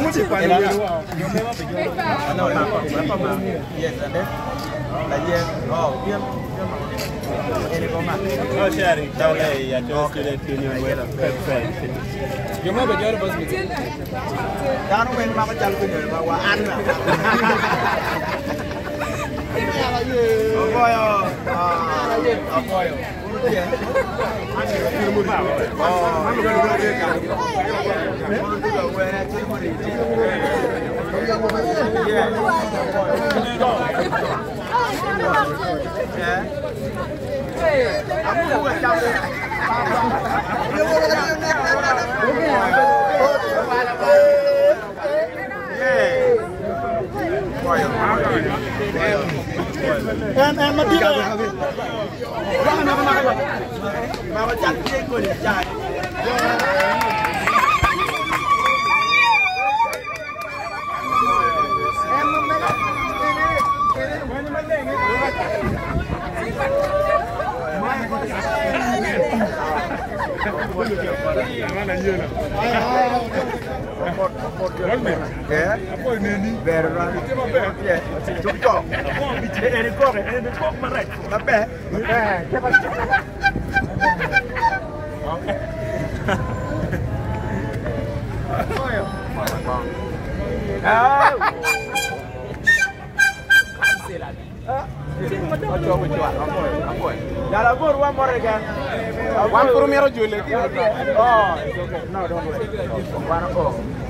mo ti pariwo Jemaah berjuang bos meeting. Jangan main makan jalan berjuang, wah aneh. Vậy là mình đã có thể làm được. 哎哎，马蒂欧。Eh? Vero, Giusto. E ricorre, e ne può mare. Vabbè, vabbè, che faccio? Ah! Ya la gor one more again. One premier jule. Oh, no, don't worry. One oh.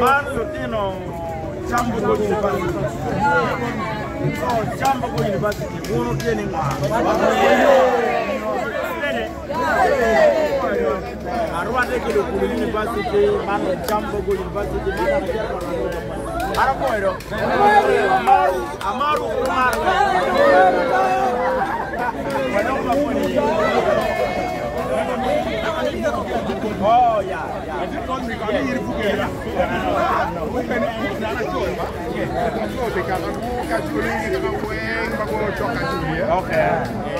Man Lutino Chambo Go University. Oh, Chambo Go University. Uno tiene más. Arwa de que lo University, Man Chambo Go University, Man Chambo Go University. Arapoiro. Amaru, Amaru Kumar. Oh, yeah, yeah. Okay. Okay.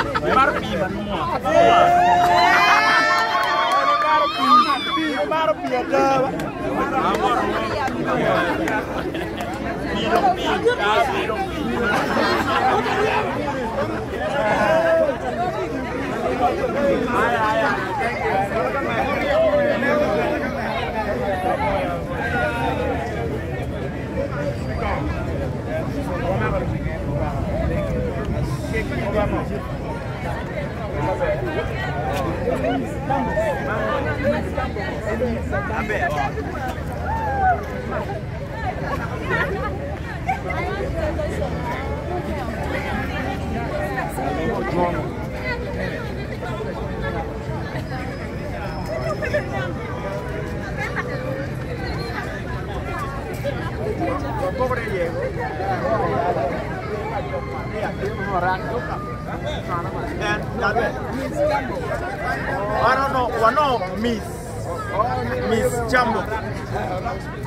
lo mera. Mar pi man mo. Mar pi ada. Amor. Pirong pi, ka pirong pi. Ay ay ay. Pobre Diego. Wanono, wano Miss Miss Jambo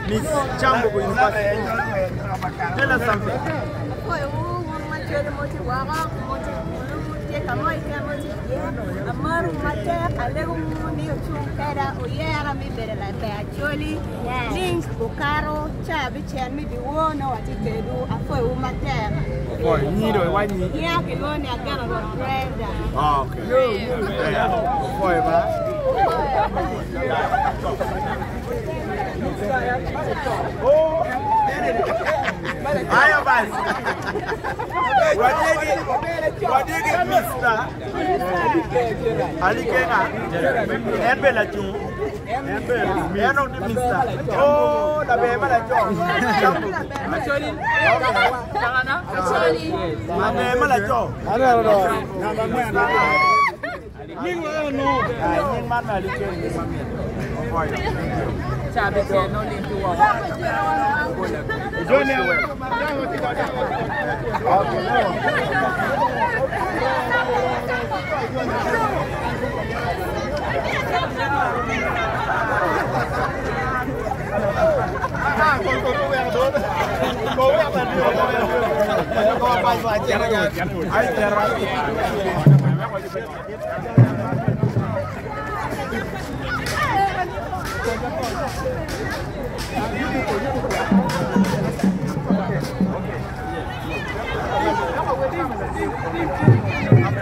Miss Jambo kwa University. Tell us something. Kwa hiyo mwanamke mmoja wao kamoike mochikie amor umatep alegung'uni ochung' keda uyera mibede lape acholi link bukaro cha bichen midiwono watikedu afoe umatep nyido iwanyi ya kiloni agano lwa Oh, I basi, wadege wadege mista alikena ni mista oh la nhưng mà nó nhưng mà là đi chơi nhưng mà miền chả biết chơi nó liên tục à rồi nè Ah, con gobernador. Gobernador. Gobernador. Gobernador. Gobernador. Gobernador. Gobernador. Gobernador. After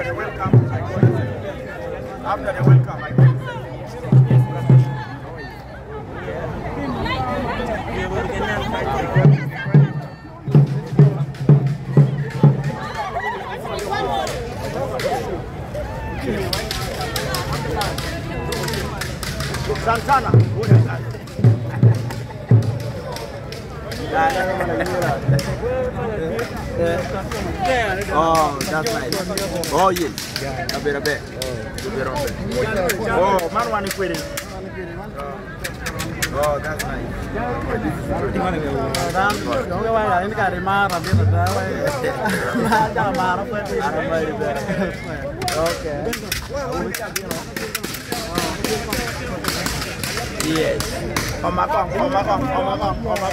the welcome, after the welcome. sana sana. oh, that's nice. Oh, yes. Vabbè, vabbè. Oh, Marwa ni quelli. Oh, that's nice. Okay. Yes. On my bum, on my on my on my